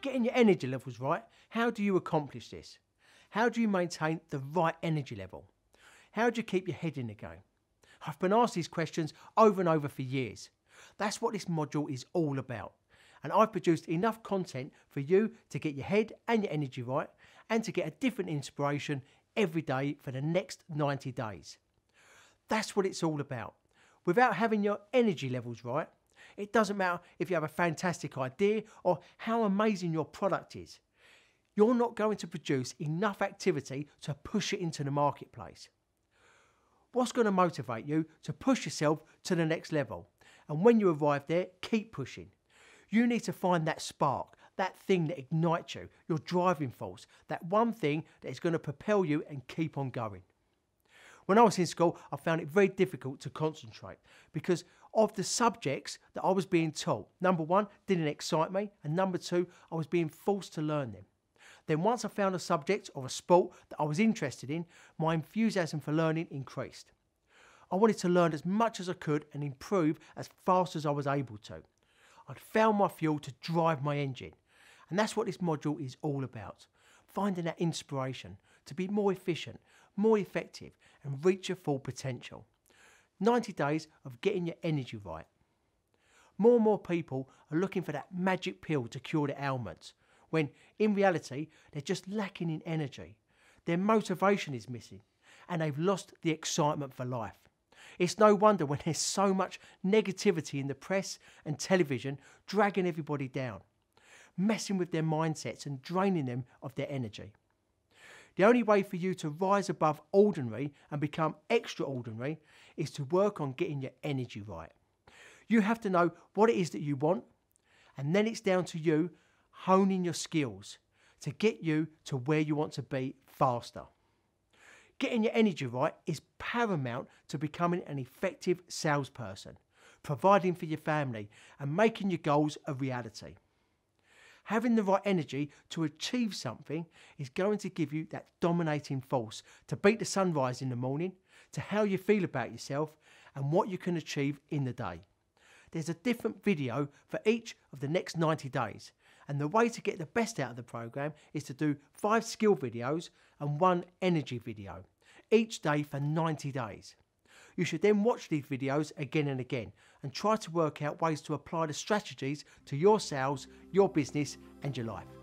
getting your energy levels right, how do you accomplish this? How do you maintain the right energy level? How do you keep your head in the game? I've been asked these questions over and over for years. That's what this module is all about. And I've produced enough content for you to get your head and your energy right and to get a different inspiration every day for the next 90 days. That's what it's all about. Without having your energy levels right, it doesn't matter if you have a fantastic idea or how amazing your product is. You're not going to produce enough activity to push it into the marketplace. What's going to motivate you to push yourself to the next level? And when you arrive there, keep pushing. You need to find that spark, that thing that ignites you, your driving force, that one thing that is going to propel you and keep on going. When I was in school, I found it very difficult to concentrate because of the subjects that I was being taught. Number one, didn't excite me, and number two, I was being forced to learn them. Then, once I found a subject or a sport that I was interested in, my enthusiasm for learning increased. I wanted to learn as much as I could and improve as fast as I was able to. I'd found my fuel to drive my engine. And that's what this module is all about finding that inspiration to be more efficient, more effective, and reach your full potential. 90 days of getting your energy right. More and more people are looking for that magic pill to cure their ailments, when in reality they're just lacking in energy. Their motivation is missing, and they've lost the excitement for life. It's no wonder when there's so much negativity in the press and television dragging everybody down, messing with their mindsets and draining them of their energy. The only way for you to rise above ordinary and become extraordinary is to work on getting your energy right. You have to know what it is that you want, and then it's down to you honing your skills to get you to where you want to be faster. Getting your energy right is paramount to becoming an effective salesperson, providing for your family, and making your goals a reality. Having the right energy to achieve something is going to give you that dominating force to beat the sunrise in the morning, to how you feel about yourself, and what you can achieve in the day. There's a different video for each of the next 90 days, and the way to get the best out of the program is to do five skill videos and one energy video each day for 90 days. You should then watch these videos again and again and try to work out ways to apply the strategies to your sales, your business, and your life.